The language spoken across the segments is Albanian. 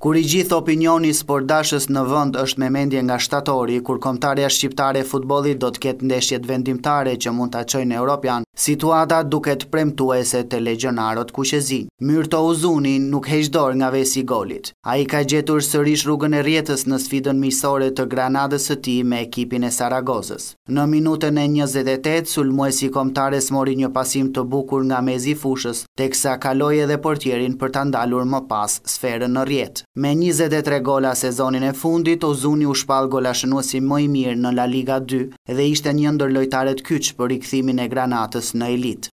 Kur i gjithë opinioni sportdashës në vend është me mendje nga shtatori, kur Kombëtarja Shqiptare e Futbollit do të ketë ndeshjet vendimtare që mund ta çojnë në Europian, situata duket premtuese te legjionarët kuqezinj. Myrto Uzuni nuk heq dorë nga vesi i golit. Ai ka gjetur sërish rrugën e rrjetës në sfidën miqësore të Granadës së tij me ekipin e Saragozës. Në minutën e njëzet e tetë, sulmuesi i Kombëtares mori një pasim të bukur nga mezi i fushës, teksa kaloi edhe portierin për ta ndalur më pas sferën në rrjet. Me njëzet e tre gola sezonin e fundit, Uzuni u shpall golashënuesi më i mirë në La Liga dy dhe ishte një ndër lojtarët kyç për rikthimin e Granadës në elitë.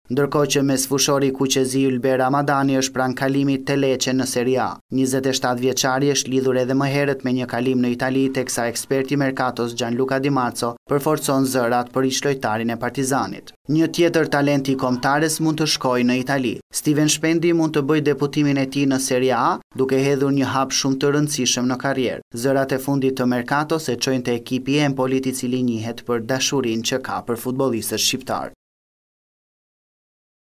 Ndërkohë që mesfushori kuqezi Ylber Ramadani është pranë kalimit te Lecce në Serie A. Njëzet e shtatë vjeçari është lidhur edhe më herët me një kalim në Itali teksa eksperti i merkatos Gianluca Di Marzo përforcon zërat për ish-lojtarin e Partizanit. Një tjetër talent i Kombëtares mund të shkojë në Itali. Stiven Shpendi mund të bëjë deputimin e tij në Serie A duke hedhur një hap shumë të rëndësishëm në karrierë. Zërat e fundit të merkatos e çojnë te ekipi i Empolit i cili njihet për dashurinë që ka për futbollistët shqiptarë.